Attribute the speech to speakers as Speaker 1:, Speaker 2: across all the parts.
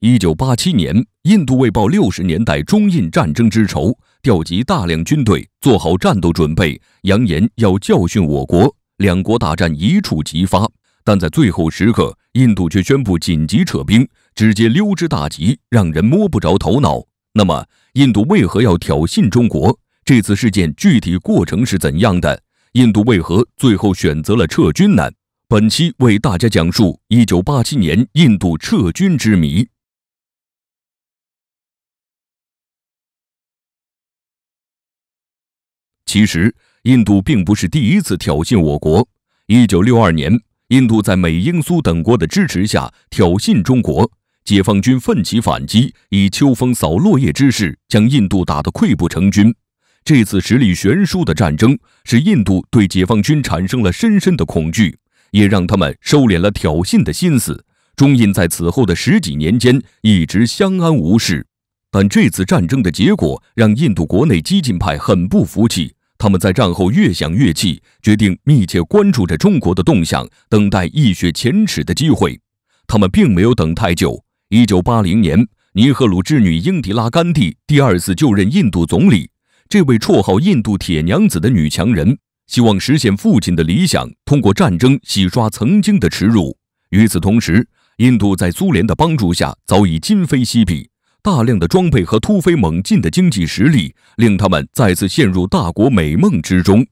Speaker 1: 一九八七年，印度为报六十年代中印战争之仇，调集大量军队，做好战斗准备，扬言要教训我国。两国大战一触即发，但在最后时刻，印度却宣布紧急撤兵，直接溜之大吉，让人摸不着头脑。那么，印度为何要挑衅中国？这次事件具体过程是怎样的？印度为何最后选择了撤军呢？本期为大家讲述一九八七年印度撤军之谜。其实，印度并不是第一次挑衅我国。一九六二年，印度在美、英、苏等国的支持下挑衅中国，解放军奋起反击，以秋风扫落叶之势将印度打得溃不成军。这次实力悬殊的战争，使印度对解放军产生了深深的恐惧，也让他们收敛了挑衅的心思。中印在此后的十几年间一直相安无事，但这次战争的结果让印度国内激进派很不服气。他们在战后越想越气，决定密切关注着中国的动向，等待一雪前耻的机会。他们并没有等太久。一九八零年，尼赫鲁之女英迪拉·甘地第二次就任印度总理。这位绰号“印度铁娘子”的女强人，希望实现父亲的理想，通过战争洗刷曾经的耻辱。与此同时，印度在苏联的帮助下早已今非昔比，大量的装备和突飞猛进的经济实力，令他们再次陷入大国美梦之中。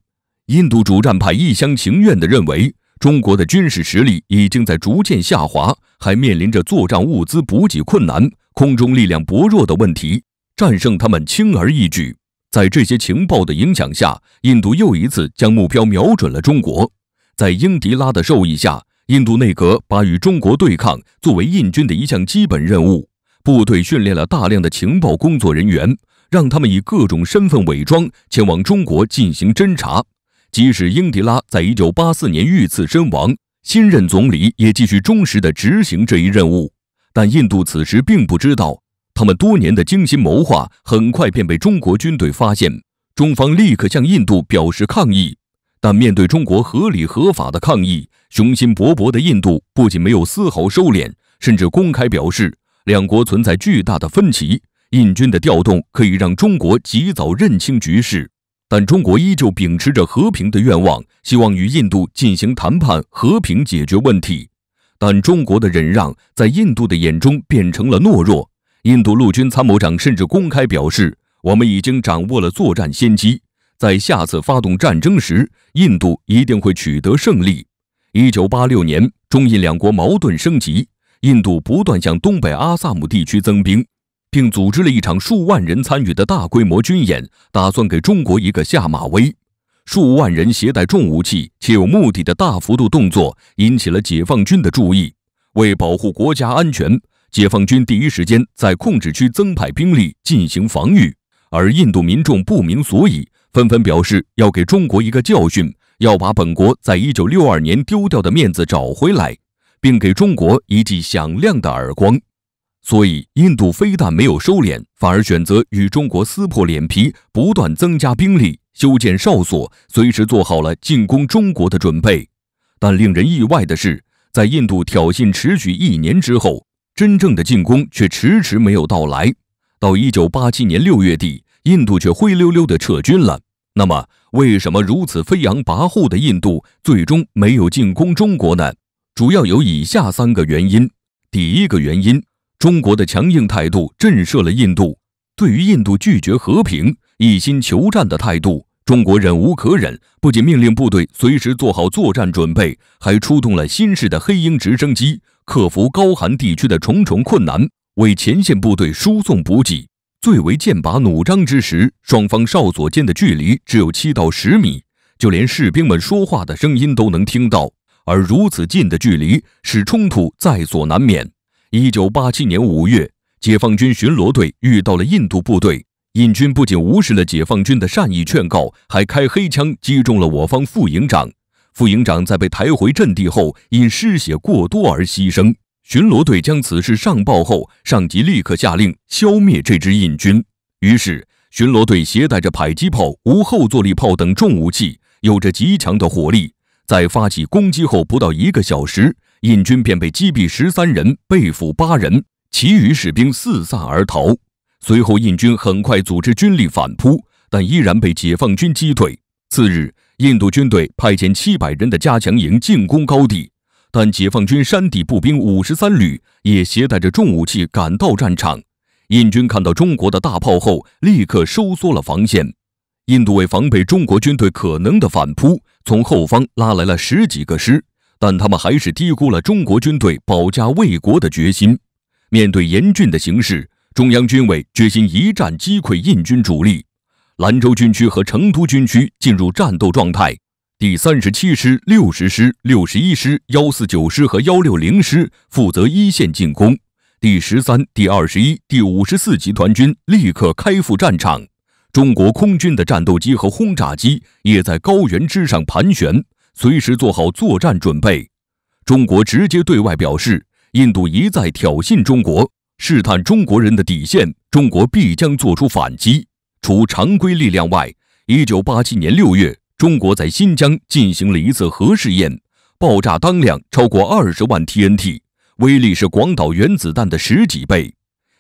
Speaker 1: 印度主战派一厢情愿地认为，中国的军事实力已经在逐渐下滑，还面临着作战物资补给困难、空中力量薄弱的问题，战胜他们轻而易举。在这些情报的影响下，印度又一次将目标瞄准了中国。在英迪拉的授意下，印度内阁把与中国对抗作为印军的一项基本任务。部队训练了大量的情报工作人员，让他们以各种身份伪装前往中国进行侦查。即使英迪拉在一九八四年遇刺身亡，新任总理也继续忠实地执行这一任务。但印度此时并不知道。他们多年的精心谋划很快便被中国军队发现，中方立刻向印度表示抗议。但面对中国合理合法的抗议，雄心勃勃的印度不仅没有丝毫收敛，甚至公开表示两国存在巨大的分歧，印军的调动可以让中国及早认清局势。但中国依旧秉持着和平的愿望，希望与印度进行谈判，和平解决问题。但中国的忍让在印度的眼中变成了懦弱。印度陆军参谋长甚至公开表示：“我们已经掌握了作战先机，在下次发动战争时，印度一定会取得胜利。”一九八六年，中印两国矛盾升级，印度不断向东北阿萨姆地区增兵，并组织了一场数万人参与的大规模军演，打算给中国一个下马威。数万人携带重武器且有目的的大幅度动作，引起了解放军的注意。为保护国家安全。解放军第一时间在控制区增派兵力进行防御，而印度民众不明所以，纷纷表示要给中国一个教训，要把本国在一九六二年丢掉的面子找回来，并给中国一记响亮的耳光。所以，印度非但没有收敛，反而选择与中国撕破脸皮，不断增加兵力，修建哨所，随时做好了进攻中国的准备。但令人意外的是，在印度挑衅持续一年之后。真正的进攻却迟迟没有到来，到一九八七年六月底，印度却灰溜溜地撤军了。那么，为什么如此飞扬跋扈的印度最终没有进攻中国呢？主要有以下三个原因。第一个原因，中国的强硬态度震慑了印度，对于印度拒绝和平、一心求战的态度，中国忍无可忍，不仅命令部队随时做好作战准备，还出动了新式的黑鹰直升机。克服高寒地区的重重困难，为前线部队输送补给。最为剑拔弩张之时，双方哨所间的距离只有七到十米，就连士兵们说话的声音都能听到。而如此近的距离，使冲突在所难免。一九八七年五月，解放军巡逻队遇到了印度部队，印军不仅无视了解放军的善意劝告，还开黑枪击中了我方副营长。副营长在被抬回阵地后，因失血过多而牺牲。巡逻队将此事上报后，上级立刻下令消灭这支印军。于是，巡逻队携带着迫击炮、无后坐力炮等重武器，有着极强的火力。在发起攻击后不到一个小时，印军便被击毙十三人，被俘八人，其余士兵四散而逃。随后，印军很快组织军力反扑，但依然被解放军击退。次日，印度军队派遣七百人的加强营进攻高地，但解放军山地步兵五十三旅也携带着重武器赶到战场。印军看到中国的大炮后，立刻收缩了防线。印度为防备中国军队可能的反扑，从后方拉来了十几个师，但他们还是低估了中国军队保家卫国的决心。面对严峻的形势。中央军委决心一战击溃印军主力，兰州军区和成都军区进入战斗状态。第三十七师、六十师、六十一师、幺四九师和幺六零师负责一线进攻。第十三、第二十一、第五十四集团军立刻开赴战场。中国空军的战斗机和轰炸机也在高原之上盘旋，随时做好作战准备。中国直接对外表示，印度一再挑衅中国。试探中国人的底线，中国必将做出反击。除常规力量外，一九八七年六月，中国在新疆进行了一次核试验，爆炸当量超过二十万 TNT，威力是广岛原子弹的十几倍。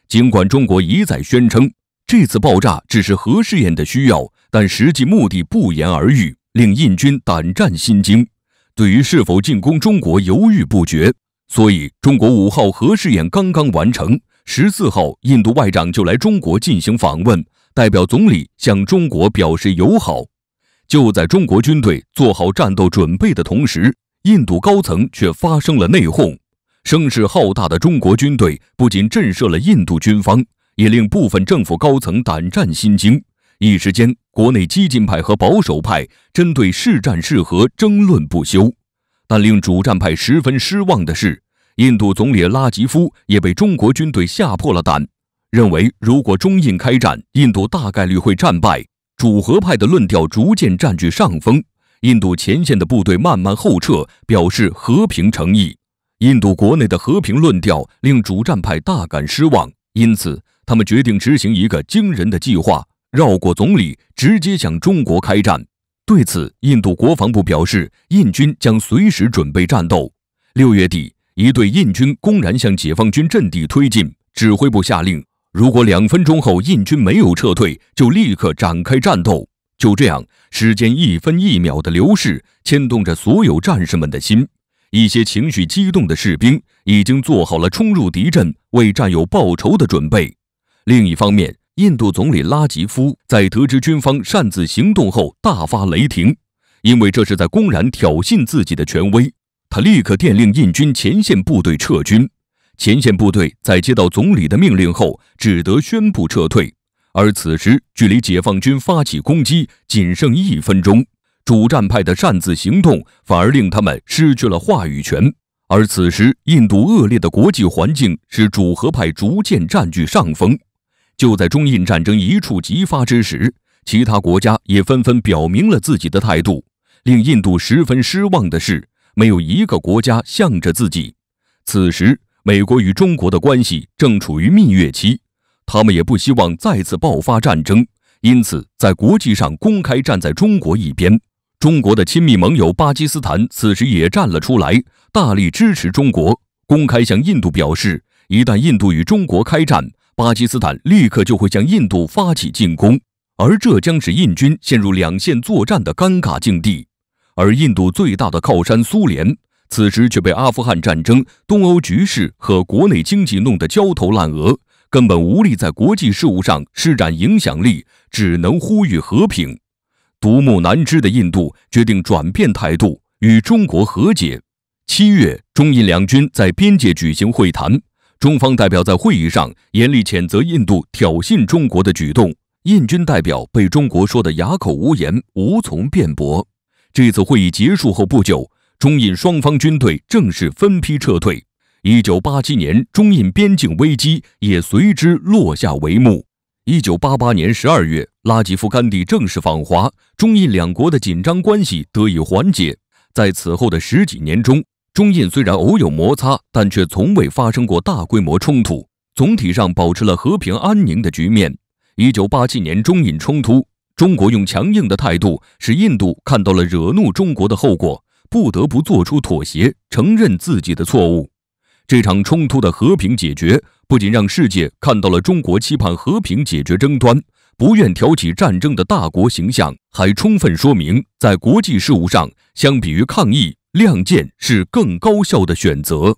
Speaker 1: 尽管中国一再宣称这次爆炸只是核试验的需要，但实际目的不言而喻，令印军胆战心惊，对于是否进攻中国犹豫不决。所以，中国五号核试验刚刚完成，十四号，印度外长就来中国进行访问，代表总理向中国表示友好。就在中国军队做好战斗准备的同时，印度高层却发生了内讧。声势浩大的中国军队不仅震慑了印度军方，也令部分政府高层胆战心惊。一时间，国内激进派和保守派针对是战是和争论不休。但令主战派十分失望的是，印度总理拉吉夫也被中国军队吓破了胆，认为如果中印开战，印度大概率会战败。主和派的论调逐渐占据上风，印度前线的部队慢慢后撤，表示和平诚意。印度国内的和平论调令主战派大感失望，因此他们决定执行一个惊人的计划，绕过总理，直接向中国开战。对此，印度国防部表示，印军将随时准备战斗。六月底，一队印军公然向解放军阵地推进，指挥部下令，如果两分钟后印军没有撤退，就立刻展开战斗。就这样，时间一分一秒的流逝，牵动着所有战士们的心。一些情绪激动的士兵已经做好了冲入敌阵、为战友报仇的准备。另一方面，印度总理拉吉夫在得知军方擅自行动后大发雷霆，因为这是在公然挑衅自己的权威。他立刻电令印军前线部队撤军。前线部队在接到总理的命令后，只得宣布撤退。而此时，距离解放军发起攻击仅剩一分钟，主战派的擅自行动反而令他们失去了话语权。而此时，印度恶劣的国际环境使主和派逐渐占据上风。就在中印战争一触即发之时，其他国家也纷纷表明了自己的态度。令印度十分失望的是，没有一个国家向着自己。此时，美国与中国的关系正处于蜜月期，他们也不希望再次爆发战争，因此在国际上公开站在中国一边。中国的亲密盟友巴基斯坦此时也站了出来，大力支持中国，公开向印度表示，一旦印度与中国开战。巴基斯坦立刻就会向印度发起进攻，而这将使印军陷入两线作战的尴尬境地。而印度最大的靠山苏联，此时却被阿富汗战争、东欧局势和国内经济弄得焦头烂额，根本无力在国际事务上施展影响力，只能呼吁和平。独木难支的印度决定转变态度，与中国和解。七月，中印两军在边界举行会谈。中方代表在会议上严厉谴责印度挑衅中国的举动，印军代表被中国说得哑口无言，无从辩驳。这次会议结束后不久，中印双方军队正式分批撤退。一九八七年，中印边境危机也随之落下帷幕。一九八八年十二月，拉吉夫甘地正式访华，中印两国的紧张关系得以缓解。在此后的十几年中，中印虽然偶有摩擦，但却从未发生过大规模冲突，总体上保持了和平安宁的局面。一九八七年中印冲突，中国用强硬的态度，使印度看到了惹怒中国的后果，不得不做出妥协，承认自己的错误。这场冲突的和平解决，不仅让世界看到了中国期盼和平解决争端、不愿挑起战争的大国形象，还充分说明，在国际事务上，相比于抗议，亮剑是更高效的选择。